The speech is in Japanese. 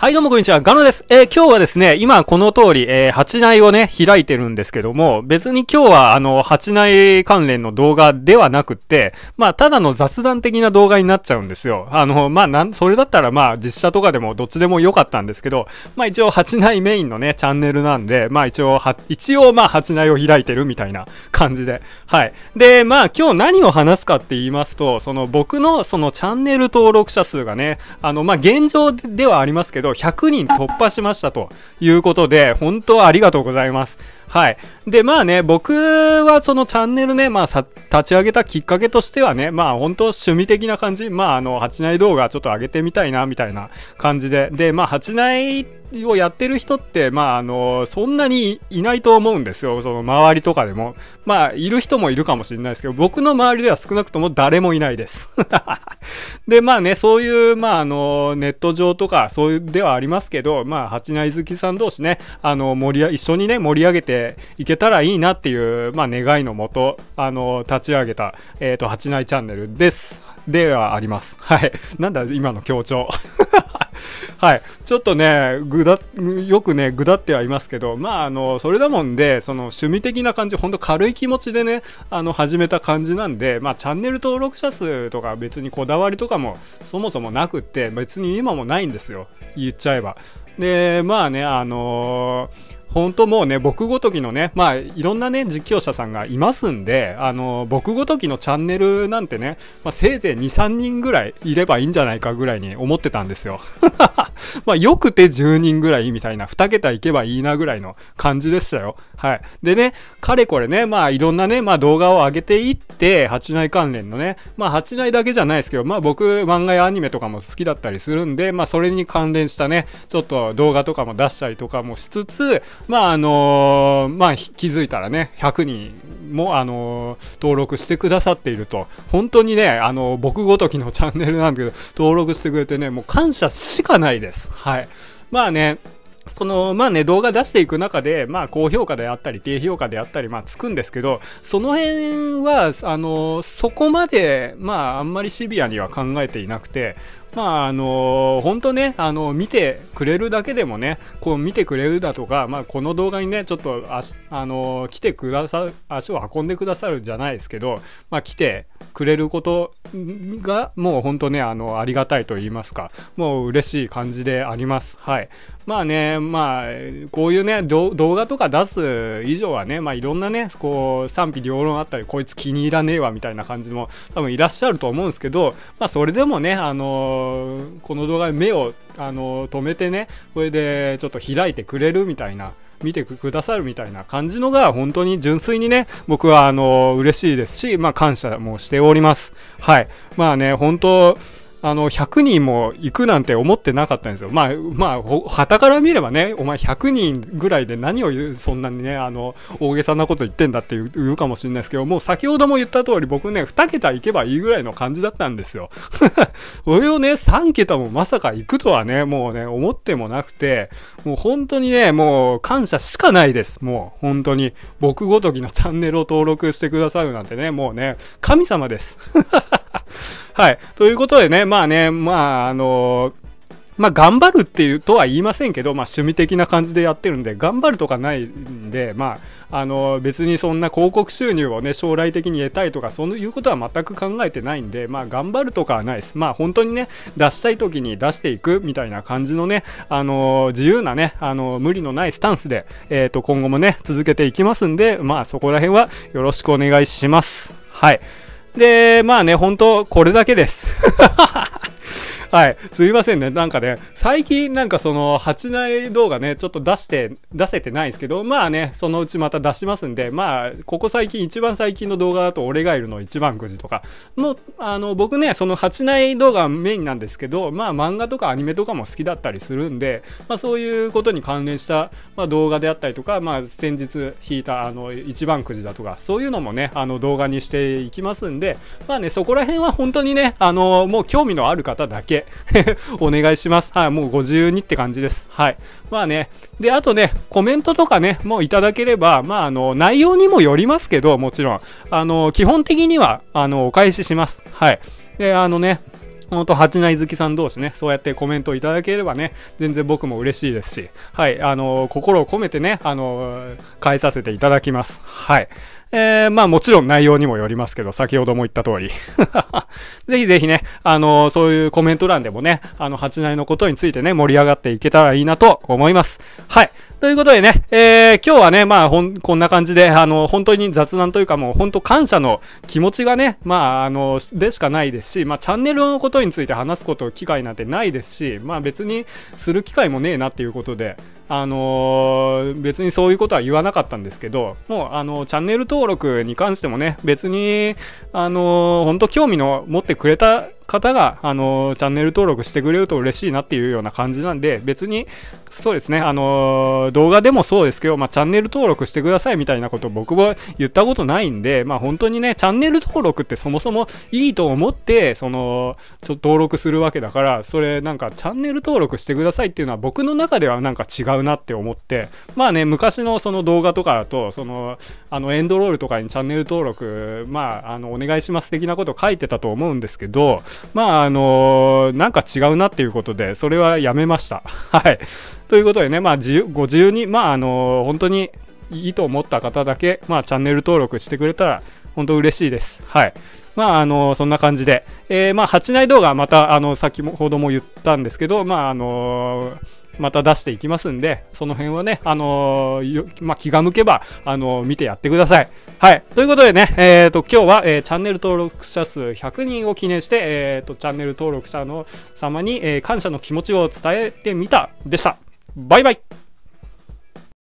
はい、どうもこんにちは。ガノです。えー、今日はですね、今この通り、えー、八内をね、開いてるんですけども、別に今日は、あの、八内関連の動画ではなくって、まあ、ただの雑談的な動画になっちゃうんですよ。あの、まあ、なん、それだったら、まあ、実写とかでもどっちでもよかったんですけど、まあ、一応、八内メインのね、チャンネルなんで、まあ、一応、は、一応、まあ、八内を開いてるみたいな感じで。はい。で、まあ、今日何を話すかって言いますと、その、僕の、その、チャンネル登録者数がね、あの、まあ、現状ではありますけど、100人突破しましたということで、本当ありがとうございます。はい。で、まあね、僕はそのチャンネルね、まあさ、立ち上げたきっかけとしてはね、まあ本当趣味的な感じ、まああの、八内動画ちょっと上げてみたいな、みたいな感じで、で、まあ八内をやってる人って、まああの、そんなにいないと思うんですよ、その周りとかでも。まあ、いる人もいるかもしれないですけど、僕の周りでは少なくとも誰もいないです。で、まあね、そういう、まああの、ネット上とか、そういうではありますけど、まあ、八内好きさん同士ね、あの、盛り、一緒にね、盛り上げていけたらいいなっていう、まあ、願いのもと、あの、立ち上げた、えっ、ー、と、八内チャンネルです。ではあります。はい。なんだ、今の強調。はい。ちょっとね、ぐだ、よくね、ぐだってはいますけど、まあ、あの、それだもんで、その趣味的な感じ、ほんと軽い気持ちでね、あの、始めた感じなんで、まあ、チャンネル登録者数とか別にこだわりとかもそもそもなくって、別に今もないんですよ。言っちゃえば。で、まあね、あのー本当もうね、僕ごときのね、まあ、いろんなね、実況者さんがいますんで、あの、僕ごときのチャンネルなんてね、まあ、せいぜい2、3人ぐらいいればいいんじゃないかぐらいに思ってたんですよ。まあ、よくて10人ぐらいみたいな、2桁いけばいいなぐらいの感じでしたよ。はい。でね、かれこれね、まあ、いろんなね、まあ、動画を上げていって、八内関連のね、まあ、八内だけじゃないですけど、まあ、僕、漫画やアニメとかも好きだったりするんで、まあ、それに関連したね、ちょっと動画とかも出したりとかもしつつ、まあ、あのー、まあ、気づいたらね、100人も、あのー、登録してくださっていると、本当にね、あのー、僕ごときのチャンネルなんだけど、登録してくれてね、もう感謝しかないです。はい。まあね、そのまあね動画出していく中でまあ高評価であったり低評価であったりまあつくんですけどその辺はあのそこまでまああんまりシビアには考えていなくてまああの本当ねあの見てくれるだけでもねこう見てくれるだとか、まあ、この動画にねちょっとああの来てくださ足を運んでくださるじゃないですけど、まあ、来てくれることがもう本当ねあのありがたいと言いますか。もう嬉しい感じであります。はい。まあねまあこういうね動画とか出す以上はねまあいろんなねこう賛否両論あったりこいつ気に入らねえわみたいな感じも多分いらっしゃると思うんですけどまあそれでもねあのこの動画に目をあの止めてねこれでちょっと開いてくれるみたいな見てくださるみたいな感じのが本当に純粋にね僕はあの嬉しいですし、まあ、感謝もしております。はいまあね本当あの、100人も行くなんて思ってなかったんですよ。まあ、まあ、はたから見ればね、お前100人ぐらいで何を言う、そんなにね、あの、大げさなこと言ってんだって言うかもしれないですけど、もう先ほども言った通り僕ね、2桁行けばいいぐらいの感じだったんですよ。それをね、3桁もまさか行くとはね、もうね、思ってもなくて、もう本当にね、もう感謝しかないです。もう、本当に。僕ごときのチャンネルを登録してくださるなんてね、もうね、神様です。はい。ということでね、まあね、まあ、あのーまあ、頑張るっていうとは言いませんけど、まあ、趣味的な感じでやってるんで、頑張るとかないんで、まあ、あの、別にそんな広告収入をね、将来的に得たいとか、そういうことは全く考えてないんで、まあ、頑張るとかはないです。まあ、本当にね、出したい時に出していくみたいな感じのね、あの、自由なね、あの、無理のないスタンスで、えっ、ー、と、今後もね、続けていきますんで、まあ、そこら辺はよろしくお願いします。はい。で、まあね、本当これだけです。はい。すいませんね。なんかね、最近なんかその、八内動画ね、ちょっと出して、出せてないんですけど、まあね、そのうちまた出しますんで、まあ、ここ最近、一番最近の動画だと、俺がいるの一番くじとか、もう、あの、僕ね、その八内動画メインなんですけど、まあ、漫画とかアニメとかも好きだったりするんで、まあ、そういうことに関連した、まあ、動画であったりとか、まあ、先日引いた、あの、一番くじだとか、そういうのもね、あの、動画にしていきますんで、まあね、そこら辺は本当にね、あの、もう興味のある方だけ お願いします。はい、もう52って感じです。はい。まあね、で、あとね、コメントとかね、もういただければ、まあ、あの、内容にもよりますけど、もちろん、あの、基本的には、あの、お返しします。はい。で、あのね、本当、八内好きさん同士ね、そうやってコメントいただければね、全然僕も嬉しいですし、はい、あのー、心を込めてね、あのー、返させていただきます。はい。えー、まあもちろん内容にもよりますけど、先ほども言った通り。ぜひぜひね、あのー、そういうコメント欄でもね、あの、八内のことについてね、盛り上がっていけたらいいなと思います。はい。ということでね、えー、今日はね、まあ、ほん、こんな感じで、あの、本当に雑談というかもう、本当感謝の気持ちがね、まあ、あの、でしかないですし、まあ、チャンネルのことについて話すこと機会なんてないですし、まあ、別にする機会もねえなっていうことで、あの、別にそういうことは言わなかったんですけど、もう、あの、チャンネル登録に関してもね、別に、あの、本当興味の持ってくれた方が、あのチャンネル登録してくれると嬉しいなっていうような感じなんで、別に、そうですね、あの動画でもそうですけど、まあ、チャンネル登録してくださいみたいなこと僕は言ったことないんで、まあ、本当にね、チャンネル登録ってそもそもいいと思って、その、ちょっと登録するわけだから、それなんかチャンネル登録してくださいっていうのは僕の中ではなんか違うなって思って、まあね、昔のその動画とかだと、その、あの、エンドロールとかにチャンネル登録、まあ、あの、お願いします的なこと書いてたと思うんですけど、まあ、あの、なんか違うなっていうことで、それはやめました。はい。ということでね、まあ、自由ご自由に、まあ、あの、本当にいいと思った方だけ、まあ、チャンネル登録してくれたら、本当嬉しいです。はい。まあ、あの、そんな感じで、えー、まあ、8内動画また、あの、先ほども言ったんですけど、まあ、あのまた出していきますんで、その辺はね、あのー、まあ、気が向けば、あのー、見てやってください。はい。ということでね、えっ、ー、と、今日は、えチャンネル登録者数100人を記念して、えっ、と、チャンネル登録者の様に、え感謝の気持ちを伝えてみたでした。バイバイ